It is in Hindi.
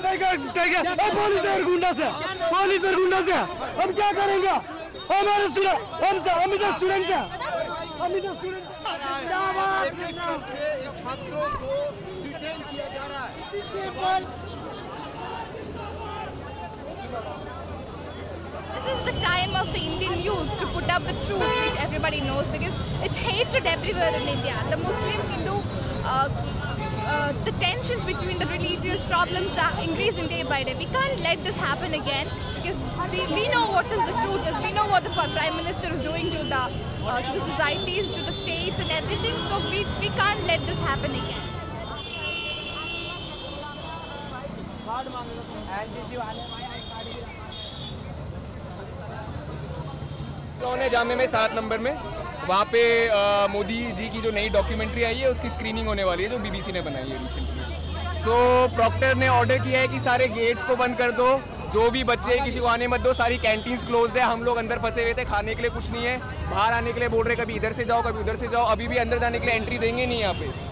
है पुलिस और गुंडा से से हम क्या करेंगे हमारे स्टूडेंट हम हम इधर स्टूडेंट हैं हम इधर स्टूडेंट छात्रों को डिटेन किया जा रहा है This is the time of the Indian youth to put up the truth which everybody knows because it's hatred everywhere in India. The Muslim, Hindu, uh, uh, the tensions between the religious problems are increasing day by day. We can't let this happen again because we, we know what is the truth is. We know what the Prime Minister is doing to the uh, to the societies, to the states and everything. So we, we can't let this happen again. ने जामे में सात नंबर में वहाँ पे मोदी जी की जो नई डॉक्यूमेंट्री आई है, उसकी स्क्रीनिंग होने वाली है, जो बीबीसी ने बनाई है रिसेंटली सो प्रॉक्टर ने ऑर्डर किया है कि सारे गेट्स को बंद कर दो, जो भी बच्चे किसी को आने मत दो, सारी कैंटीन्स क्लोज है, हम लोग अंदर फंसे हुए थे, खाने के लिए कुछ नहीं है, बाहर आने के लिए बोल रहे, कभी इधर से जाओ, कभी उधर से जाओ, अभी भी अंदर जाने के लिए एंट्री देंगे नहीं यहाँ पे।